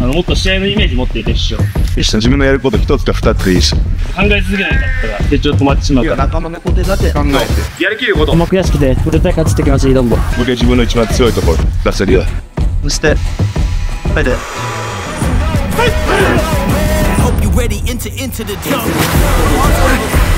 あのもっと試合のイメージ持って撤収よし自分のやること一つか二つでいいし考え続けないんだったら手帳止まってしまうから。仲間の固定だって考えて。やりきることもう悔しくて絶対勝ちてきまちで挑ぼ僕は自分の一番強いところ出せるよそしてはいで。Hope you ready, into into the jungle.